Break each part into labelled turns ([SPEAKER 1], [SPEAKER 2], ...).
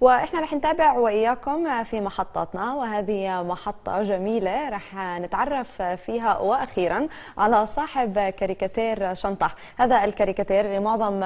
[SPEAKER 1] وإحنا رح نتابع وإياكم في محطاتنا وهذه محطة جميلة رح نتعرف فيها وأخيرا على صاحب كاريكاتير شنطح هذا الكاريكاتير اللي معظم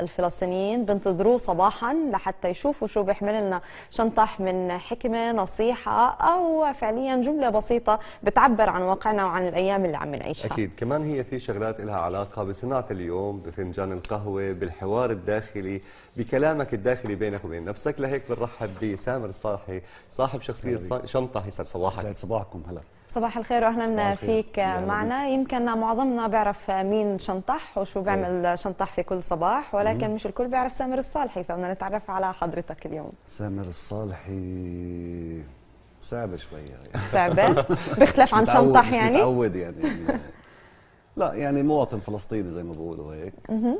[SPEAKER 1] الفلسطينيين بنتظروه صباحا لحتى يشوفوا شو بيحمل لنا شنطح من حكمة نصيحة أو فعليا جملة بسيطة بتعبر عن واقعنا وعن الأيام اللي عم نعيشها.
[SPEAKER 2] أكيد. كمان هي في شغلات لها علاقة بصناعة اليوم بفنجان القهوة بالحوار الداخلي بكلامك الداخلي بينك وبين نفسك. لهيك بنرحب بسامر الصالحي صاحب شخصية شنطة يسعد صباحك.
[SPEAKER 3] يسعد صباحكم هلا.
[SPEAKER 1] صباح الخير واهلا فيك معنا. يمكن معظمنا بيعرف مين شنطح وشو بيعمل شنطح في كل صباح ولكن مش الكل بيعرف سامر الصالحي فبدنا نتعرف على حضرتك اليوم.
[SPEAKER 3] سامر الصالحي صعبة شوية. يعني.
[SPEAKER 1] صعبة؟ بيختلف عن شنطح يعني؟
[SPEAKER 3] متعود يعني. لا يعني مواطن فلسطيني زي ما بقولوا هيك.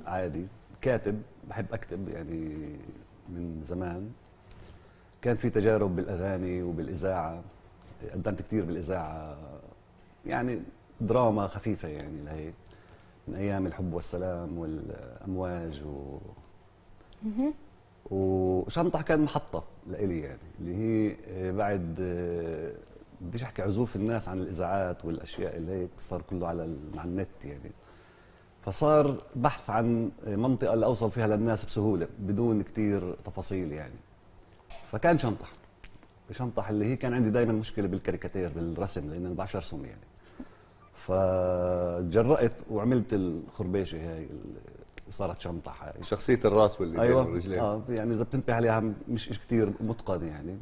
[SPEAKER 3] عادي. كاتب بحب أكتب يعني من زمان. كان في تجارب بالأغاني وبالإذاعة. قدمت كثير بالإذاعة. يعني دراما خفيفة يعني لهيك. من أيام الحب والسلام والأمواج و وشنطح كان محطة لإلي يعني. اللي هي بعد بديش أحكي عزوف الناس عن الإذاعات والأشياء اللي هيك صار كله على مع النت يعني. فصار بحث عن منطقة اللي اوصل فيها للناس بسهولة بدون كثير تفاصيل يعني. فكان شنطح شنطح اللي هي كان عندي دائما مشكلة بالكاريكاتير بالرسم لأن أنا ما بعرفش أرسم يعني. فجرأت وعملت الخربيشة هاي صارت شنطح هاي
[SPEAKER 2] شخصية الرأس واللي
[SPEAKER 3] أيوة. والرجلين. آه يعني إذا بتنتبه عليها مش كثير متقن يعني.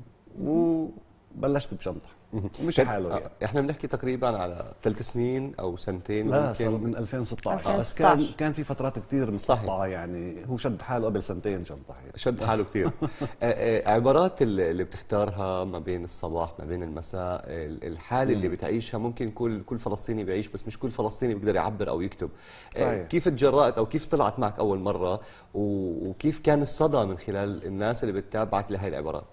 [SPEAKER 3] وبلشت بشنطح مش حاله يعني.
[SPEAKER 2] إحنا بنحكي تقريبا على ثلاث سنين أو سنتين
[SPEAKER 3] لا صار من 2016 بس كان كان في فترات كثير مقطعه يعني. هو شد حاله قبل سنتين شنطح يعني.
[SPEAKER 2] شد حاله كثير عبارات اللي بتختارها ما بين الصباح ما بين المساء الحالة اللي بتعيشها ممكن كل كل فلسطيني بيعيش بس مش كل فلسطيني بيقدر يعبر أو يكتب. صحيح. كيف تجرأت أو كيف طلعت معك أول مرة؟ وكيف كان الصدى من خلال الناس اللي بتتابعك لهي العبارات؟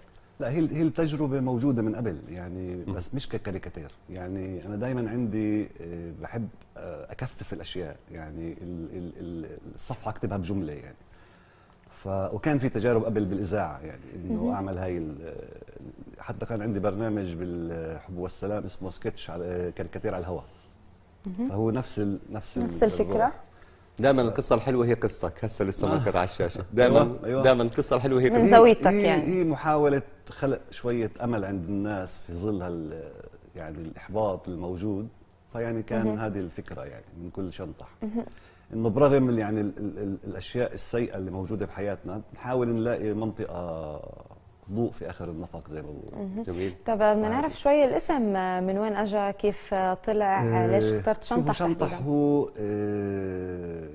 [SPEAKER 3] لا هي هي التجربة موجودة من قبل يعني بس مش ككاريكاتير. يعني أنا دائما عندي بحب أكثف الأشياء يعني الصفحة أكتبها بجملة يعني. ف وكان في تجارب قبل بالإذاعة يعني إنه أعمل هاي حتى كان عندي برنامج بالحب والسلام اسمه سكتش على كاريكاتير على الهواء. فهو نفس ال نفس
[SPEAKER 1] نفس الفكرة.
[SPEAKER 2] دائما القصة الحلوة هي قصتك. هسه لسه ما كانت على الشاشة. دائما أيوة. دائما القصة الحلوة هي
[SPEAKER 1] من زاويتك يعني.
[SPEAKER 3] هي محاولة خلق شوية أمل عند الناس في ظل هال يعني الإحباط الموجود. فيعني كان. هذه الفكرة يعني من كل شنطح إنه برغم يعني ال ال الأشياء السيئة اللي موجودة بحياتنا نحاول نلاقي منطقة ضوء في آخر النفق زي ما بقولوا
[SPEAKER 1] جميل. طب بدنا نعرف شوي الاسم من وين اجى كيف طلع؟ ليش اخترت شنطح
[SPEAKER 3] شنطح هو آه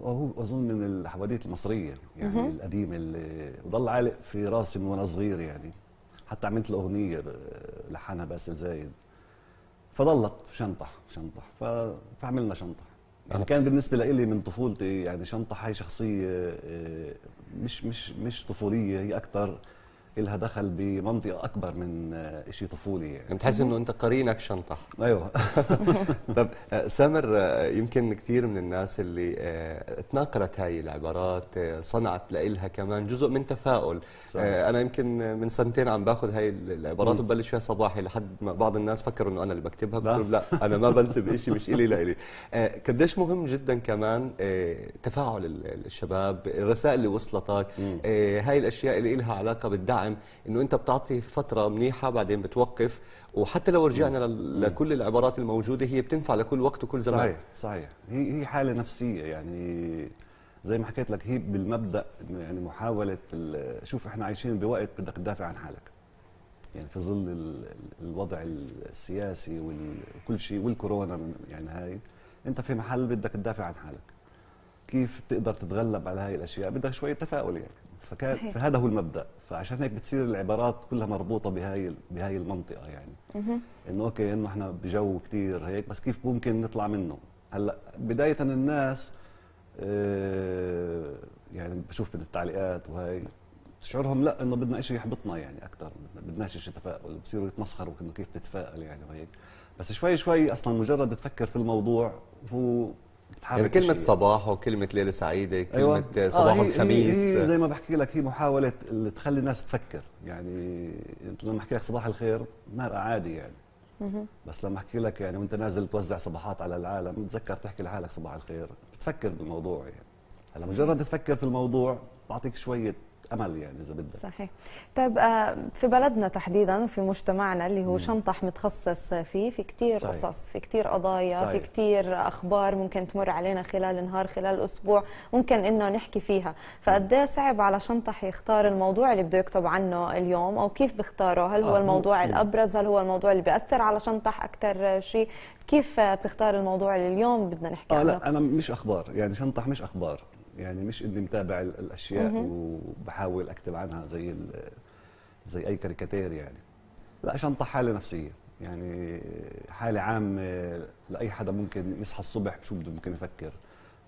[SPEAKER 3] وهو أظن من الحواديت المصرية يعني مه. القديمة اللي وضل عالق في راسي من وأنا صغير يعني. حتى عملت له أغنية لحنها باسل زايد. فضلت شنطح شنطح فعملنا شنطح يعني كان بالنسبة لي من طفولتي يعني شنطح هي شخصية مش مش مش طفولية هي أكثر لها دخل بمنطقة أكبر من شيء طفولي. يعني
[SPEAKER 2] بتحس إنه أنت قرينك شنطح
[SPEAKER 3] أيوه.
[SPEAKER 2] طب سامر يمكن كثير من الناس اللي تناقلت هاي العبارات صنعت لها كمان جزء من تفاؤل. صحيح. أنا يمكن من سنتين عم باخذ هاي العبارات وبلش فيها صباحي لحد ما بعض الناس فكروا إنه أنا اللي بكتبها. بقول لا أنا ما بنسب شيء مش إلي لإلي قديش مهم جدا كمان تفاعل الشباب الرسائل اللي وصلتك هاي الأشياء اللي لها علاقة بالدعم إنه أنت بتعطي فترة منيحة بعدين بتوقف. وحتى لو رجعنا لكل العبارات الموجودة هي بتنفع لكل وقت وكل زمان.
[SPEAKER 3] صحيح صحيح. هي هي حالة نفسية يعني. زي ما حكيت لك هي بالمبدأ يعني محاولة شوف إحنا عايشين بوقت بدك تدافع عن حالك. يعني في ظل الوضع السياسي وكل شيء والكورونا يعني هاي أنت في محل بدك تدافع عن حالك. كيف تقدر تتغلب على هاي الأشياء؟ بدك شوية تفاؤل يعني. فكان صحيح. فهذا هو المبدأ. فعشان هيك بتصير العبارات كلها مربوطة بهاي بهاي المنطقة يعني. إنه أوكي إنه إحنا بجو كثير هيك بس كيف ممكن نطلع منه؟ هلأ بداية الناس آه يعني بشوف من التعليقات وهي تشعرهم لأ إنه بدنا شيء يحبطنا يعني أكثر بدناش شيء تفاؤل بصيروا يتمسخروا انه كيف تتفائل يعني وهيك. بس شوي شوي أصلا مجرد تفكر في الموضوع هو
[SPEAKER 2] يعني كلمة صباح وكلمة ليلة سعيدة كلمة
[SPEAKER 3] أيوة.
[SPEAKER 2] صباح
[SPEAKER 3] آه هي
[SPEAKER 2] الخميس.
[SPEAKER 3] هي زي ما بحكي لك هي محاولة اللي تخلي الناس تفكر. يعني أنت لما أحكي لك صباح الخير مرأة عادي يعني. بس لما أحكي لك يعني وأنت نازل توزع صباحات على العالم بتذكر تحكي لحالك صباح الخير. بتفكر بالموضوع يعني. هلأ مجرد تفكر في الموضوع بعطيك شوية أمل يعني إذا بدك.
[SPEAKER 1] صحيح. طيب آه، في بلدنا تحديدا وفي مجتمعنا اللي هو شنطح متخصص فيه في كثير قصص في كثير قضايا صحيح. في كثير أخبار ممكن تمر علينا خلال النهار خلال أسبوع ممكن إنه نحكي فيها. فقد إيه صعب على شنطح يختار الموضوع اللي بده يكتب عنه اليوم أو كيف بيختاره؟ هل هو آه الموضوع مم. الأبرز؟ هل هو الموضوع اللي بيأثر على شنطح أكثر شيء؟ كيف بتختار الموضوع اللي اليوم بدنا نحكي
[SPEAKER 3] آه
[SPEAKER 1] عنه؟
[SPEAKER 3] لا أنا مش أخبار يعني شنطح مش أخبار. يعني مش إني متابع الأشياء وبحاول أكتب عنها زي زي أي كاريكاتير يعني. لا شنطه حاله نفسيه يعني حاله عامه لأي حدا ممكن يصحى الصبح شو بده ممكن يفكر.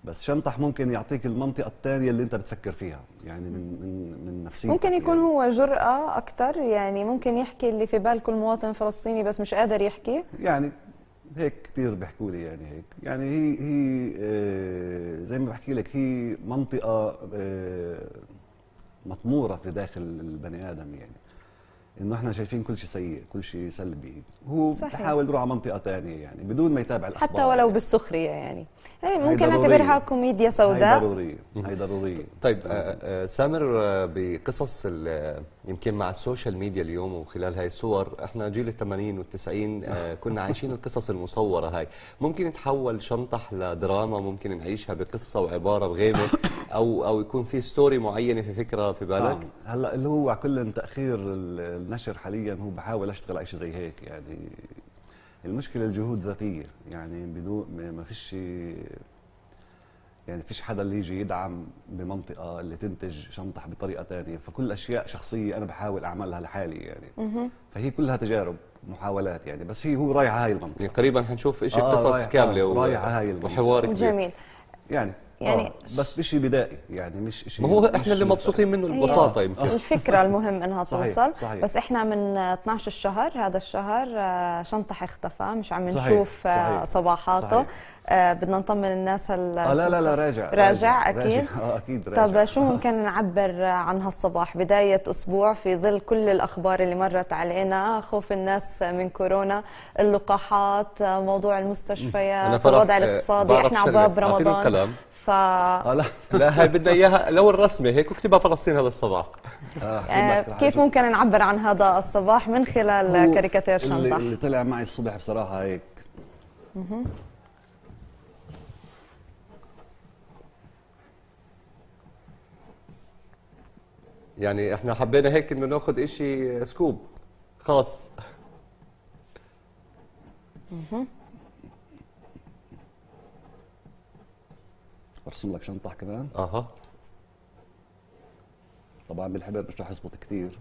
[SPEAKER 3] بس شنطح ممكن يعطيك المنطقة الثانية اللي أنت بتفكر فيها. يعني من من من نفسيتك
[SPEAKER 1] ممكن يكون
[SPEAKER 3] يعني.
[SPEAKER 1] هو جرأة أكثر يعني ممكن يحكي اللي في بال كل مواطن فلسطيني بس مش قادر يحكي.
[SPEAKER 3] يعني هيك كثير بيحكوا لي يعني هيك. يعني هي هي آه زي ما بحكي لك هي منطقة آه مطمورة في داخل البني آدم يعني. إنه إحنا شايفين كل شيء سيء كل شيء سلبي. هو صحيح. بحاول يروح على منطقة ثانية يعني بدون ما يتابع الأخبار.
[SPEAKER 1] حتى ولو
[SPEAKER 3] يعني.
[SPEAKER 1] بالسخرية يعني. يعني ممكن نعتبرها كوميديا سوداء.
[SPEAKER 3] هي ضروريه هي ضروريه
[SPEAKER 2] طيب آه، آه، سامر آه، بقصص يمكن مع ال social media اليوم وخلال هاي الصور إحنا جيل ال 80 وال 90 كنا عايشين القصص المصورة هاي. ممكن يتحول شنطح لدراما ممكن نعيشها بقصة وعبارة بغيمه أو أو يكون في story معينة في فكرة في بالك؟
[SPEAKER 3] هلا اللي هو كل تأخير النشر حاليا هو بحاول أشتغل على شيء زي هيك يعني المشكلة الجهود ذاتية يعني بدون ما فيش يعني فيش حدا اللي يجي يدعم بمنطقة اللي تنتج شنطح بطريقة ثانية فكل أشياء شخصية أنا بحاول أعملها لحالي يعني. فهي كلها تجارب محاولات يعني بس هي هو رايح هاي المنطقة
[SPEAKER 2] يعني قريبا حنشوف شيء آه قصص كاملة
[SPEAKER 3] آه رايح هاي المنطقة
[SPEAKER 2] وحوار كبير.
[SPEAKER 1] جميل.
[SPEAKER 3] يعني يعني آه بس شيء بدائي يعني مش شيء
[SPEAKER 2] ما هو إحنا اللي مبسوطين منه البساطة يمكن.
[SPEAKER 1] الفكرة المهم إنها
[SPEAKER 3] صحيح
[SPEAKER 1] توصل.
[SPEAKER 3] صحيح.
[SPEAKER 1] بس إحنا من 12 الشهر هذا الشهر آه، شنطح اختفى مش عم نشوف آه،
[SPEAKER 3] صحيح
[SPEAKER 1] صباحاته.
[SPEAKER 3] صحيح.
[SPEAKER 1] آه بدنا نطمن الناس هل
[SPEAKER 3] آه لا لا لا راجع
[SPEAKER 1] راجع, راجع أكيد.
[SPEAKER 3] راجع آه أكيد راجع.
[SPEAKER 1] طب شو ممكن نعبر عن هالصباح؟ بداية أسبوع في ظل كل الأخبار اللي مرت علينا خوف الناس من كورونا اللقاحات موضوع المستشفيات الوضع الاقتصادي. إحنا عباب رمضان.
[SPEAKER 2] ف آه لا لا هاي بدنا إياها. لو الرسمه هيك واكتبها فلسطين هذا الصباح.
[SPEAKER 1] آه, آه، كيف ممكن نعبر عن هذا الصباح من خلال كاريكاتير شنطه
[SPEAKER 3] اللي, اللي طلع معي الصبح بصراحة هيك.
[SPEAKER 2] يعني إحنا حبينا هيك إنه ناخذ شيء سكوب. خاص
[SPEAKER 3] أرسم لك شنطة كمان.
[SPEAKER 2] أها.
[SPEAKER 3] طبعا بالحبر مش رح يزبط كثير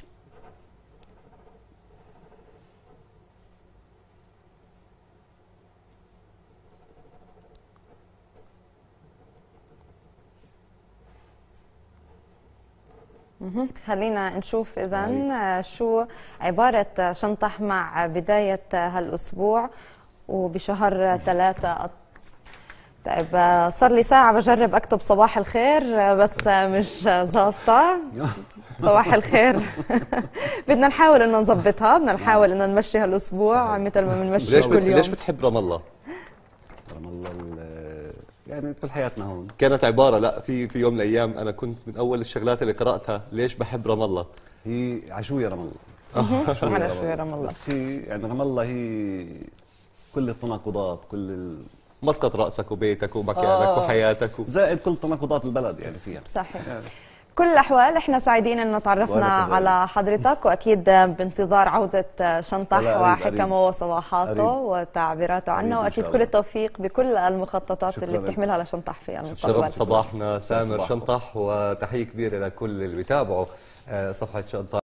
[SPEAKER 1] خلينا نشوف اذا شو عبارة شنطح مع بداية هالأسبوع. وبشهر ثلاثة طيب صار لي ساعة بجرب أكتب صباح الخير بس مش ظابطة. صباح الخير. بدنا نحاول إنه نظبطها بدنا نحاول إنه نمشي هالأسبوع مثل ما بنمشي كل يوم.
[SPEAKER 2] ليش بتحب رام الله؟
[SPEAKER 3] رام الله يعني كل حياتنا هون.
[SPEAKER 2] كانت عبارة لا في في يوم من الأيام أنا كنت من أول الشغلات اللي قرأتها ليش بحب رام الله؟
[SPEAKER 3] هي عشوية رام الله.
[SPEAKER 1] شو معنى عشوية رام الله؟
[SPEAKER 3] بس هي يعني رام الله هي كل التناقضات كل ال...
[SPEAKER 2] مسقط رأسك وبيتك ومكانك
[SPEAKER 3] آه.
[SPEAKER 2] وحياتك و...
[SPEAKER 3] زائد كل تناقضات البلد يعني فيها.
[SPEAKER 1] صحيح. يعني. كل الأحوال إحنا سعيدين انه تعرفنا على حضرتك وأكيد بانتظار عودة شنطح وحكمه وصباحاته وتعبيراته عنه وأكيد كل التوفيق بكل المخططات اللي بتحملها لشنطح في المستقبل.
[SPEAKER 2] شرف صباحنا سامر شنطح وتحية كبيرة لكل اللي بيتابعوا صفحة شنطح.